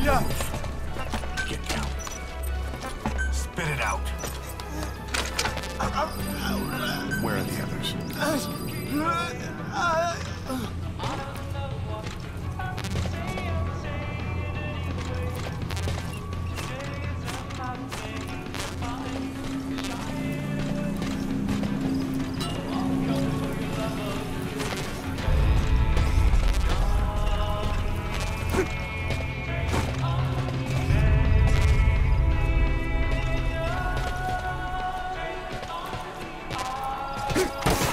Get down. Spit it out. Where are the others? Huh?